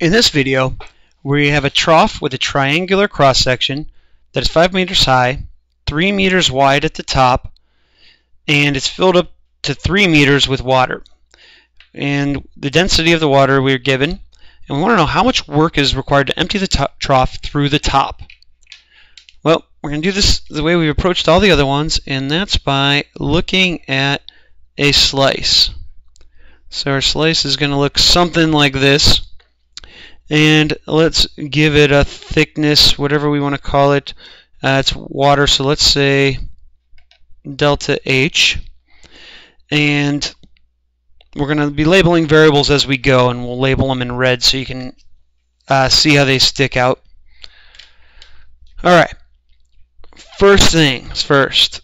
In this video, we have a trough with a triangular cross-section that is 5 meters high, 3 meters wide at the top, and it's filled up to 3 meters with water. And the density of the water we're given, and we want to know how much work is required to empty the trough through the top. Well, we're going to do this the way we've approached all the other ones, and that's by looking at a slice. So our slice is going to look something like this. And let's give it a thickness, whatever we want to call it. Uh, it's water, so let's say delta H. And we're going to be labeling variables as we go, and we'll label them in red so you can uh, see how they stick out. All right. First things first.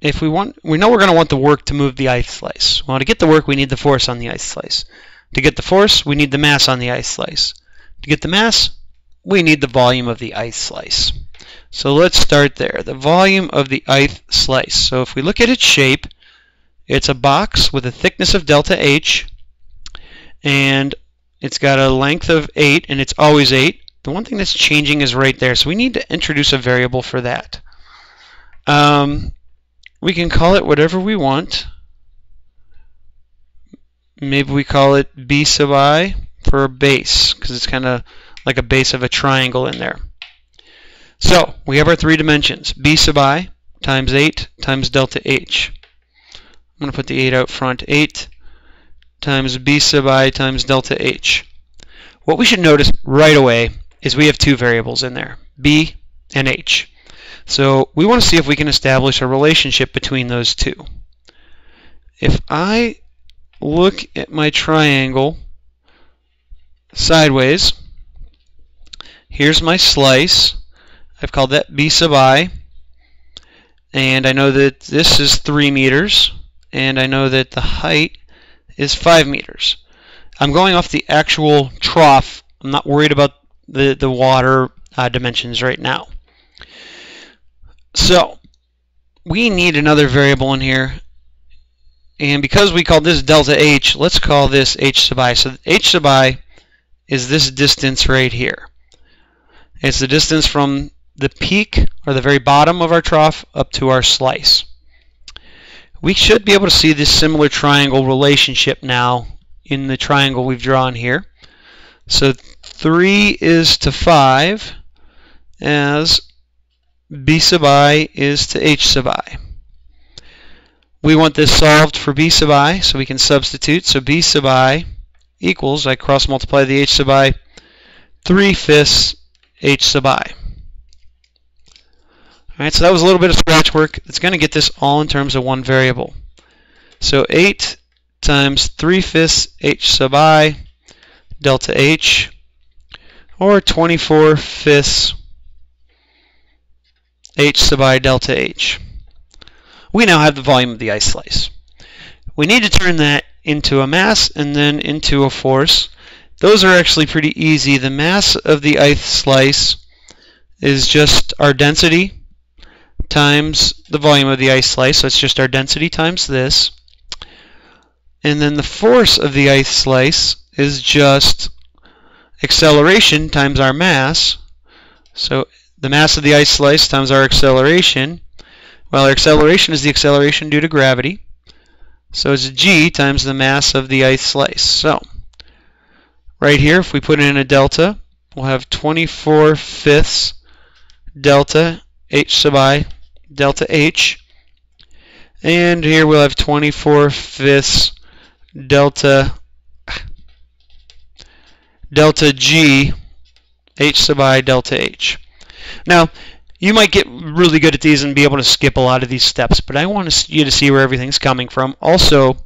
If we want, we know we're going to want the work to move the ith slice. Well, to get the work, we need the force on the ith slice. To get the force, we need the mass on the ith slice. To get the mass, we need the volume of the ith slice. So let's start there. The volume of the ith slice. So if we look at its shape, it's a box with a thickness of delta H, and it's got a length of 8, and it's always 8. The one thing that's changing is right there, so we need to introduce a variable for that. Um, we can call it whatever we want. Maybe we call it b sub i for a base, because it's kind of like a base of a triangle in there. So we have our three dimensions, b sub i times 8 times delta h. I'm going to put the 8 out front. 8 times b sub i times delta h. What we should notice right away is we have two variables in there, b and h. So we want to see if we can establish a relationship between those two. If I look at my triangle sideways, here's my slice. I've called that b sub i. And I know that this is 3 meters. And I know that the height is 5 meters. I'm going off the actual trough. I'm not worried about the, the water uh, dimensions right now. So we need another variable in here. And because we call this delta h, let's call this h sub i. So h sub i is this distance right here. It's the distance from the peak, or the very bottom of our trough, up to our slice. We should be able to see this similar triangle relationship now in the triangle we've drawn here. So 3 is to 5 as b sub i is to h sub i. We want this solved for b sub i, so we can substitute. So b sub i equals, I cross multiply the h sub i, 3 fifths h sub i. Alright, so that was a little bit of scratch work. It's going to get this all in terms of one variable. So 8 times 3 fifths h sub i delta h, or 24 fifths h sub i delta h. We now have the volume of the ith slice. We need to turn that into a mass and then into a force. Those are actually pretty easy. The mass of the ith slice is just our density times the volume of the ith slice. So it's just our density times this. And then the force of the ith slice is just acceleration times our mass. So the mass of the ith slice times our acceleration. Well, our acceleration is the acceleration due to gravity. So it's g times the mass of the ith slice. So right here, if we put in a delta, we'll have 24 fifths delta h sub i delta h. And here we'll have 24 fifths delta delta g h sub i delta h. Now, you might get really good at these and be able to skip a lot of these steps, but I want you to see where everything's coming from. Also,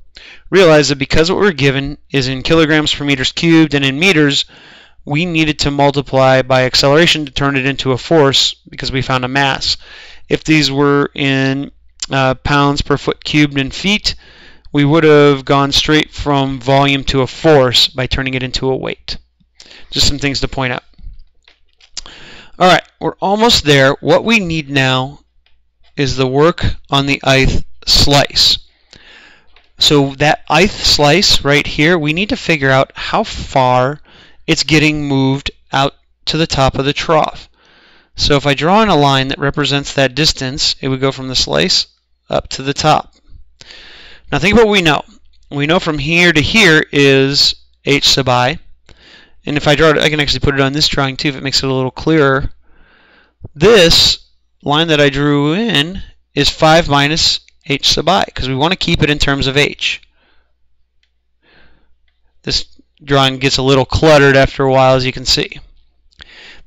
realize that because what we're given is in kilograms per meters cubed and in meters, we needed to multiply by acceleration to turn it into a force because we found a mass. If these were in uh, pounds per foot cubed in feet, we would have gone straight from volume to a force by turning it into a weight. Just some things to point out. We're almost there. What we need now is the work on the ith slice. So that ith slice right here, we need to figure out how far it's getting moved out to the top of the trough. So if I draw in a line that represents that distance, it would go from the slice up to the top. Now think about what we know. We know from here to here is h sub i. And if I draw it, I can actually put it on this drawing too if it makes it a little clearer. This line that I drew in is 5 minus h sub i because we want to keep it in terms of h. This drawing gets a little cluttered after a while as you can see.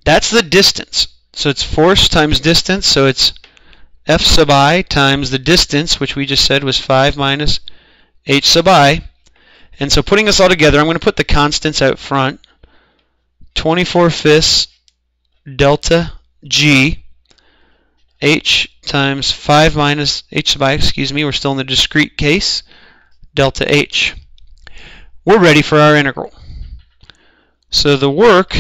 That's the distance. So it's force times distance, so it's f sub i times the distance, which we just said was 5 minus h sub i. And so putting this all together, I'm going to put the constants out front. 24 fifths delta g h times 5 minus h sub i, excuse me, we're still in the discrete case, delta h. We're ready for our integral. So the work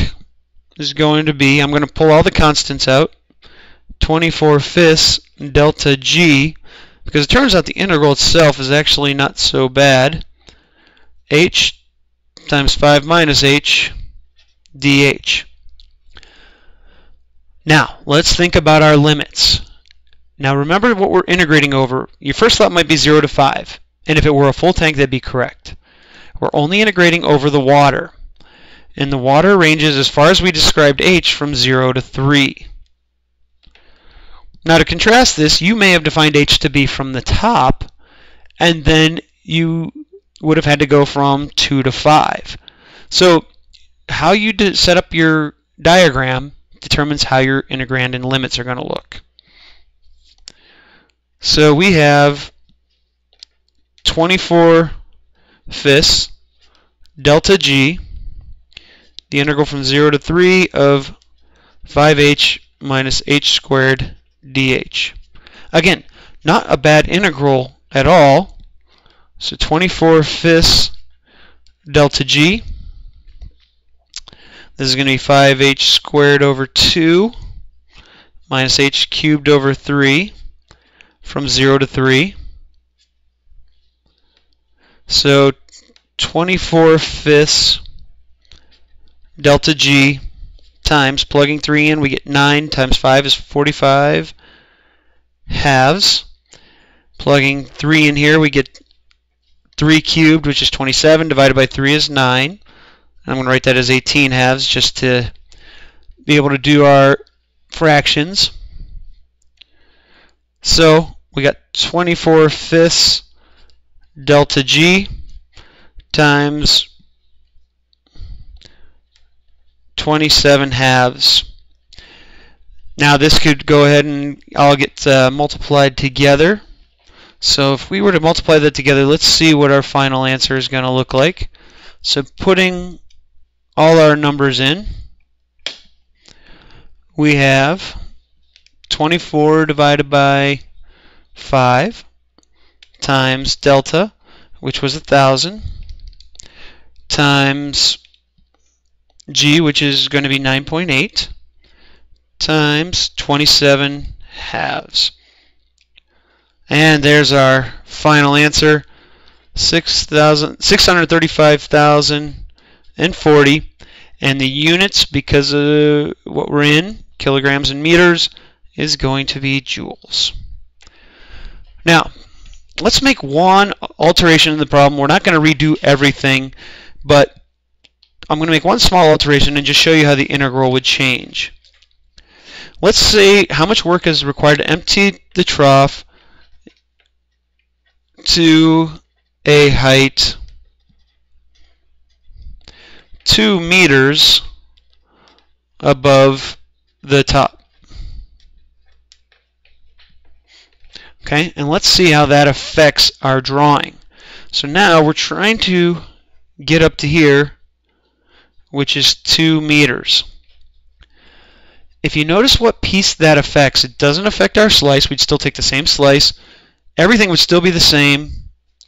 is going to be, I'm going to pull all the constants out, 24 fifths delta g, because it turns out the integral itself is actually not so bad. h times 5 minus h dh. Now, let's think about our limits. Now remember what we're integrating over. Your first thought might be 0 to 5, and if it were a full tank, that'd be correct. We're only integrating over the water and the water ranges as far as we described h from 0 to 3. Now to contrast this, you may have defined h to be from the top, and then you would have had to go from 2 to 5. So how you set up your diagram determines how your integrand and limits are going to look. So we have 24 fifths delta g the integral from 0 to 3 of 5h minus h squared dh. Again, not a bad integral at all. So 24 fifths delta g. This is going to be 5h squared over 2 minus h cubed over 3 from 0 to 3. So 24 fifths delta G times, plugging 3 in, we get 9 times 5 is 45 halves. Plugging 3 in here, we get 3 cubed, which is 27, divided by 3 is 9. I'm going to write that as 18 halves just to be able to do our fractions. So we got 24 fifths delta G times 27 halves. Now this could go ahead and all get uh, multiplied together. So if we were to multiply that together, let's see what our final answer is going to look like. So putting all our numbers in, we have 24 divided by 5 times delta, which was 1,000, times g, which is going to be 9.8, times 27 halves. And there's our final answer, 635,040. And 40. And the units, because of what we're in, kilograms and meters, is going to be joules. Now, let's make one alteration in the problem. We're not going to redo everything, but I'm going to make one small alteration and just show you how the integral would change. Let's say how much work is required to empty the trough to a height 2 meters above the top. Okay, and let's see how that affects our drawing. So now we're trying to get up to here which is 2 meters. If you notice what piece that affects, it doesn't affect our slice. We'd still take the same slice. Everything would still be the same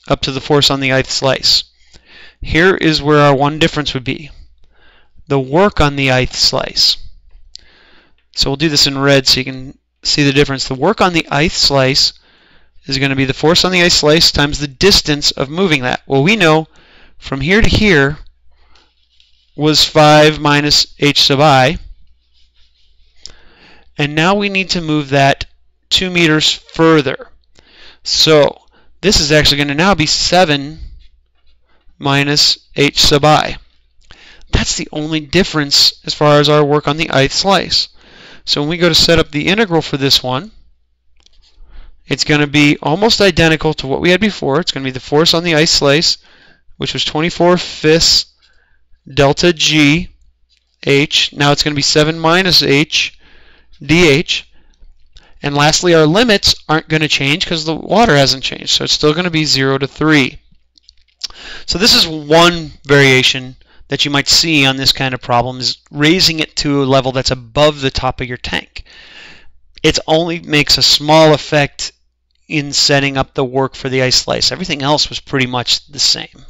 up to the force on the ith slice. Here is where our one difference would be. The work on the ith slice. So we'll do this in red so you can see the difference. The work on the ith slice is going to be the force on the ith slice times the distance of moving that. Well, we know from here to here, was 5 minus h sub i. And now we need to move that 2 meters further. So this is actually going to now be 7 minus h sub i. That's the only difference as far as our work on the ith slice. So when we go to set up the integral for this one, it's going to be almost identical to what we had before. It's going to be the force on the ith slice, which was 24 fifths delta g h. Now it's going to be 7 minus h dh. And lastly, our limits aren't going to change because the water hasn't changed. So it's still going to be 0 to 3. So this is one variation that you might see on this kind of problem is raising it to a level that's above the top of your tank. It only makes a small effect in setting up the work for the ith slice. Everything else was pretty much the same.